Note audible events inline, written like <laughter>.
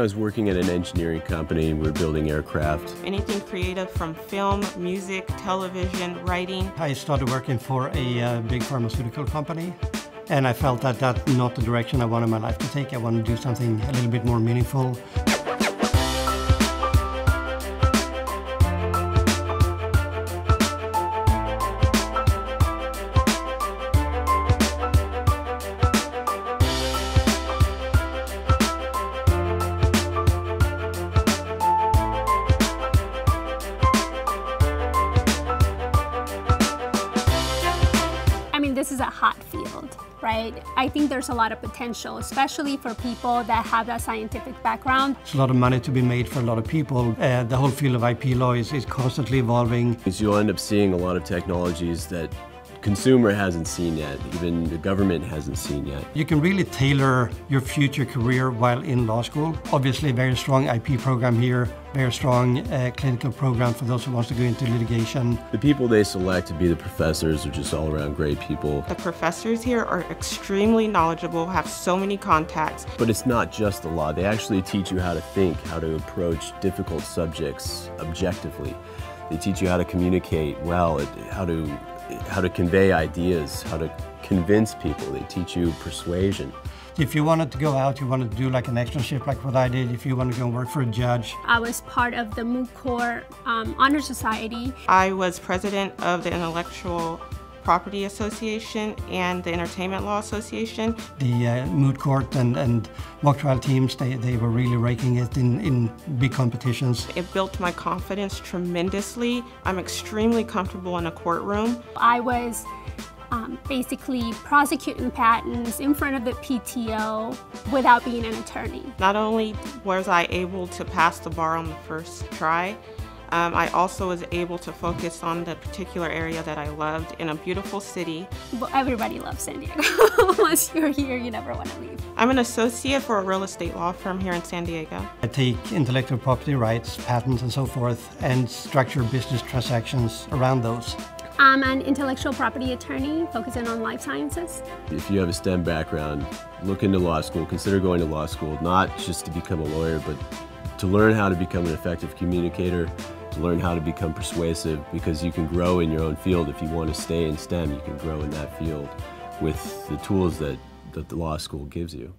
I was working at an engineering company. We were building aircraft. Anything creative from film, music, television, writing. I started working for a uh, big pharmaceutical company and I felt that that's not the direction I wanted my life to take. I wanted to do something a little bit more meaningful. This is a hot field, right? I think there's a lot of potential, especially for people that have that scientific background. There's a lot of money to be made for a lot of people. Uh, the whole field of IP law is, is constantly evolving. You'll end up seeing a lot of technologies that consumer hasn't seen yet, even the government hasn't seen yet. You can really tailor your future career while in law school. Obviously, very strong IP program here, very strong uh, clinical program for those who wants to go into litigation. The people they select to be the professors are just all around great people. The professors here are extremely knowledgeable, have so many contacts. But it's not just the law. They actually teach you how to think, how to approach difficult subjects objectively. They teach you how to communicate well, how to how to convey ideas, how to convince people. They teach you persuasion. If you wanted to go out, you wanted to do like an externship like what I did, if you want to go and work for a judge. I was part of the Moot Court um, Honor Society. I was president of the Intellectual Property Association and the Entertainment Law Association. The uh, moot court and, and mock trial teams, they, they were really raking it in, in big competitions. It built my confidence tremendously. I'm extremely comfortable in a courtroom. I was um, basically prosecuting patents in front of the PTO without being an attorney. Not only was I able to pass the bar on the first try, um, I also was able to focus on the particular area that I loved in a beautiful city. Well, everybody loves San Diego. <laughs> <laughs> Once you're here, you never want to leave. I'm an associate for a real estate law firm here in San Diego. I take intellectual property rights, patents and so forth, and structure business transactions around those. I'm an intellectual property attorney focusing on life sciences. If you have a STEM background, look into law school, consider going to law school, not just to become a lawyer, but to learn how to become an effective communicator, to learn how to become persuasive because you can grow in your own field. If you want to stay in STEM, you can grow in that field with the tools that, that the law school gives you.